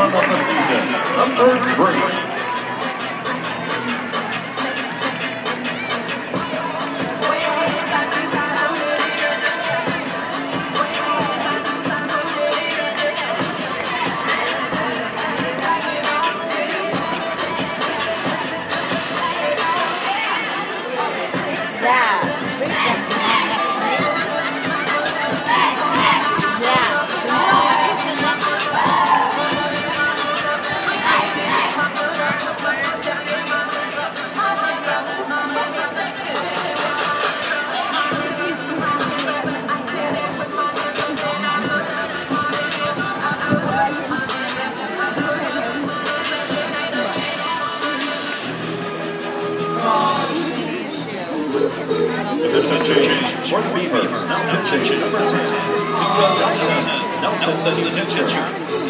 Run of the season, number three. Yeah, Attention, Mark Beavers, now pitching number 10. Miguel Nelson, Nelson the pitcher.